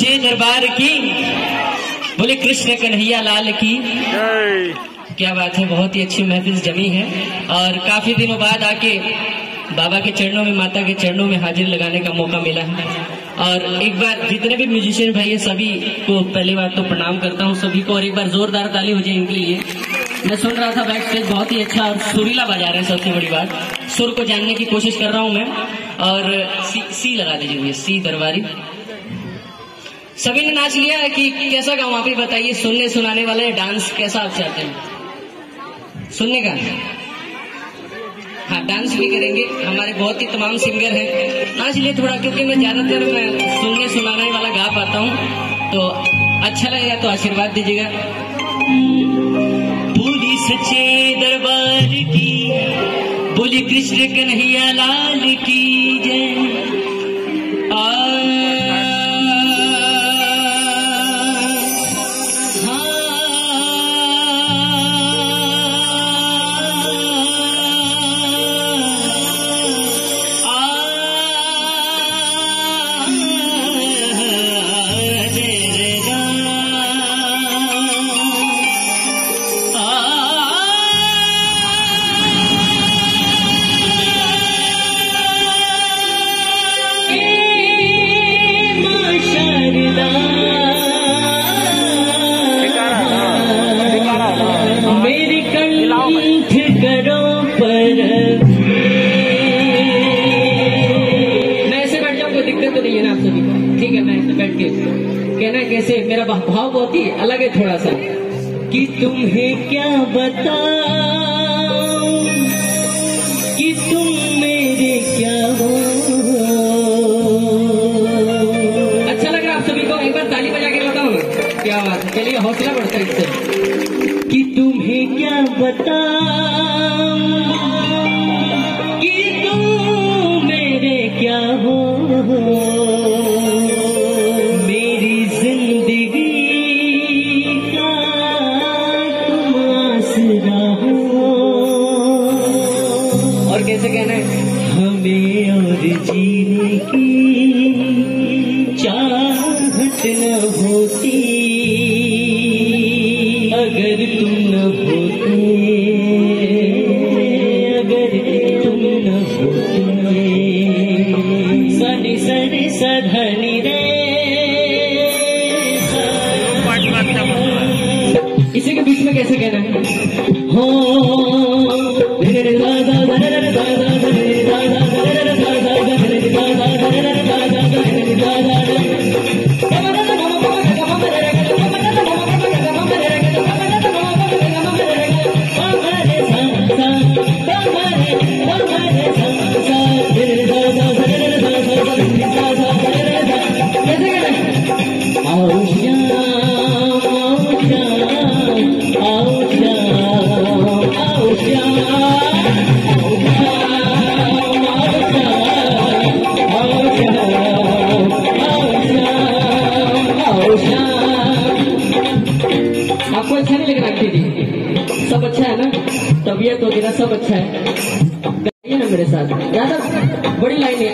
बोली दरबार की। बोले कृष्ण कन्हैया लाल की। क्या बात है बहुत ही अच्छी महफिल जमी है। और काफ़ी दिनों बाद आके बाबा के चरणों में माता के चरणों में हाजिर लगाने का मौका मिला है। और एक बार जितने भी म्यूजिशियन भाई है सभी को पहली बार तो प्रणाम करता हूँ सभी को और एक बार जोरदार ताली हो जाए इनके लिए। मैं सुन रहा था बैक स्टेज बहुत ही अच्छा और सुरीला बजा रहे हैं सबसे बड़ी बात। सुर को जानने की कोशिश कर रहा हूँ मैं। और सी, सी लगा दीजिए मुझे सी दरबारी। सभी ने नाच लिया है कि कैसा गाँव आप ही बताइए, सुनने सुनाने वाले डांस कैसा आप चाहते हैं? सुनने का? हाँ डांस भी करेंगे। हमारे बहुत ही तमाम सिंगर हैं। नाच लिए थोड़ा, क्योंकि मैं ज़्यादातर मैं सुनने सुनाने वाला गा पाता हूँ। तो अच्छा लगेगा तो आशीर्वाद दीजिएगा। पूरी सच्चे दरबार की, बोली कृष्ण कन्हैया लाल की जय। के कहना कैसे, मेरा भाव बहुत ही अलग है थोड़ा सा कि तुम्हें क्या बताऊँ? कि तुम मेरे क्या हो? अच्छा लग रहा आप सभी को एक बार ताली बजा के बताओ क्या बात, चलिए हौसला बढ़ता है इससे। कि तुम्हें क्या बताऊँ? कहना हमें और जीने की चाहत न होती अगर तुम न होते अगर तुम न होते सनि सनि सधनि रे इसी के बीच में कैसे कहना है हो आपको अच्छा नहीं लग रहा खेती सब अच्छा है ना? तबीयत वगैरह सब अच्छा है। ना मेरे साथ। यादव बड़ी लाइन है।